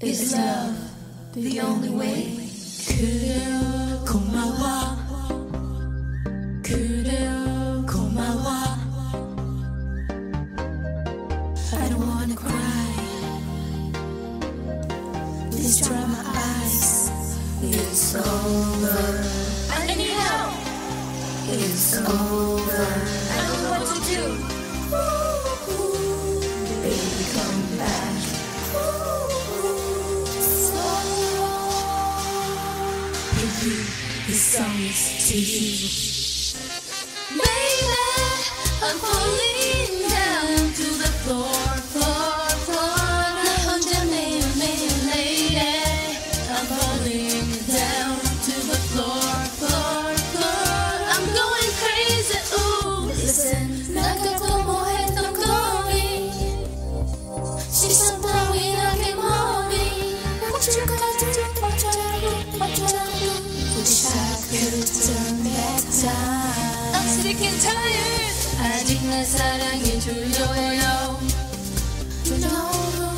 Is love the only way? 그대여 고마워 그대여 고마워 I don't wanna cry. Please dry my eyes. It's over. I need help. It's over. you, this song is to you. Baby, I'm falling. sick and tired 아직 내 사랑이 두려워요 No, no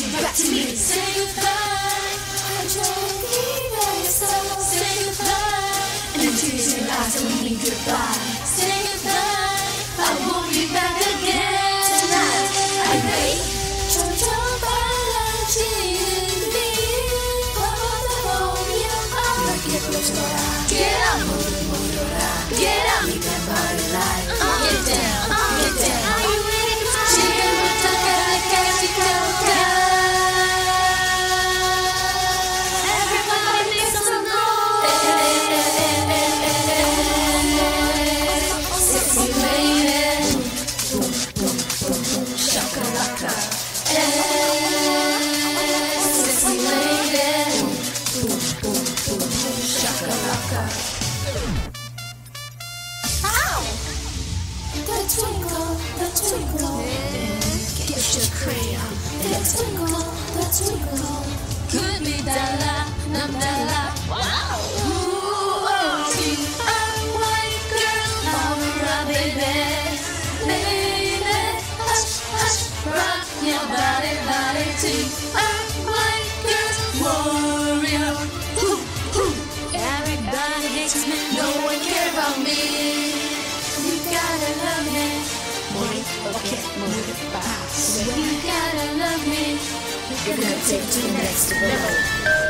you back to me. Say goodbye. I. Say goodbye. And your eyes goodbye. Ow! The twinkle, the twinkle. Get your crayon. The twinkle, the twinkle. Good me dala, nam dala. move fast. So you gotta love me, you're gonna take to the next level.